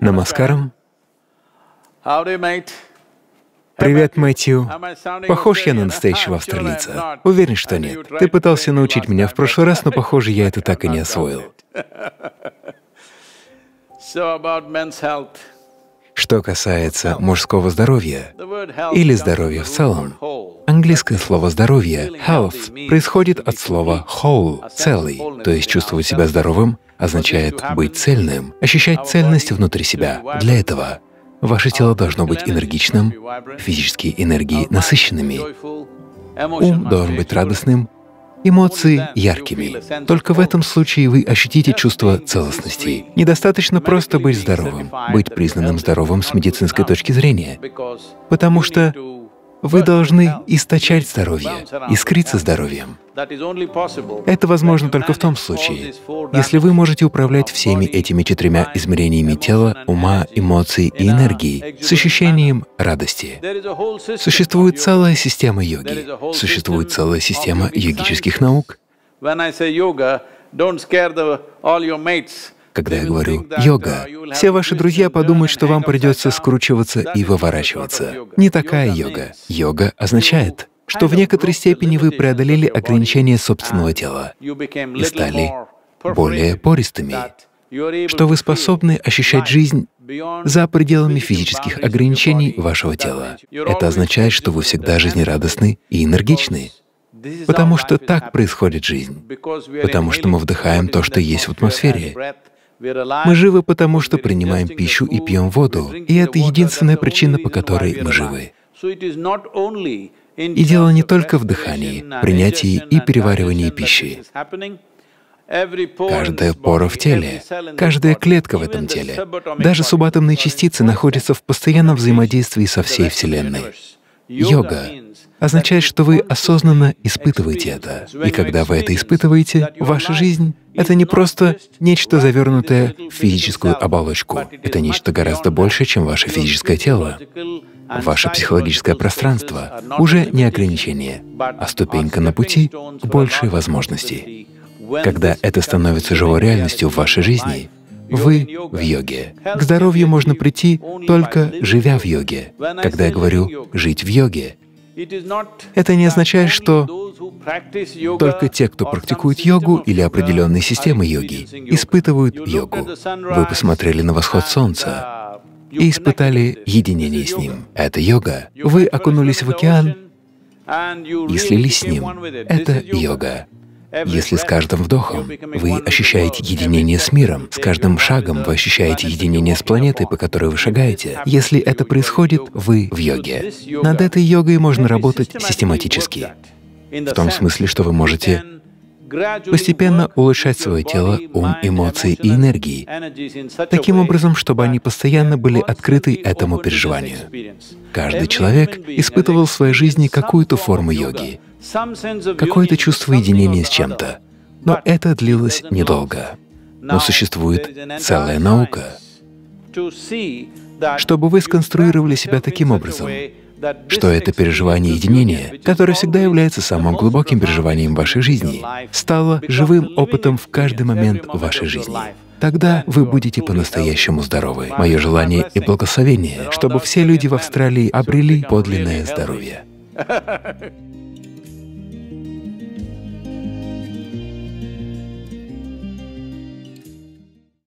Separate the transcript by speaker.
Speaker 1: Намаскарам. Привет, Мэтью. Похож я на настоящего австралийца? Уверен, что нет. Ты пытался научить меня в прошлый раз, но, похоже, я это так и не освоил. Что касается мужского здоровья или здоровья в целом, английское слово «здоровье» — health происходит от слова whole — целый, то есть чувствовать себя здоровым означает быть цельным, ощущать цельность внутри себя. Для этого ваше тело должно быть энергичным, физические энергии насыщенными, ум должен быть радостным, эмоции яркими. Только в этом случае вы ощутите чувство целостности. Недостаточно просто быть здоровым, быть признанным здоровым с медицинской точки зрения, потому что вы должны источать здоровье, искриться здоровьем. Это возможно только в том случае, если вы можете управлять всеми этими четырьмя измерениями тела, ума, эмоций и энергии с ощущением радости. Существует целая система йоги, существует целая система йогических наук. Когда я говорю «йога», все ваши друзья подумают, что вам придется скручиваться и выворачиваться. Не такая йога. Йога означает, что в некоторой степени вы преодолели ограничения собственного тела и стали более пористыми, что вы способны ощущать жизнь за пределами физических ограничений вашего тела. Это означает, что вы всегда жизнерадостны и энергичны, потому что так происходит жизнь, потому что мы вдыхаем то, что есть в атмосфере, мы живы потому, что принимаем пищу и пьем воду, и это единственная причина, по которой мы живы. И дело не только в дыхании, принятии и переваривании пищи. Каждая пора в теле, каждая клетка в этом теле, даже субатомные частицы находятся в постоянном взаимодействии со всей Вселенной. Йога означает, что вы осознанно испытываете это. И когда вы это испытываете, ваша жизнь — это не просто нечто завернутое в физическую оболочку. Это нечто гораздо больше, чем ваше физическое тело. Ваше психологическое пространство уже не ограничение, а ступенька на пути к большей возможности. Когда это становится живой реальностью в вашей жизни, вы в йоге. К здоровью можно прийти, только живя в йоге. Когда я говорю «жить в йоге», это не означает, что только те, кто практикует йогу или определенные системы йоги, испытывают йогу. Вы посмотрели на восход солнца и испытали единение с ним. Это йога. Вы окунулись в океан и слились с ним. Это йога. Если с каждым вдохом вы ощущаете единение с миром, с каждым шагом вы ощущаете единение с планетой, по которой вы шагаете, если это происходит, вы в йоге. Над этой йогой можно работать систематически, в том смысле, что вы можете постепенно улучшать свое тело, ум, эмоции и энергии, таким образом, чтобы они постоянно были открыты этому переживанию. Каждый человек испытывал в своей жизни какую-то форму йоги, какое-то чувство единения с чем-то. Но это длилось недолго. Но существует целая наука. Чтобы вы сконструировали себя таким образом, что это переживание единения, которое всегда является самым глубоким переживанием вашей жизни, стало живым опытом в каждый момент вашей жизни. Тогда вы будете по-настоящему здоровы. Мое желание и благословение, чтобы все люди в Австралии обрели подлинное здоровье.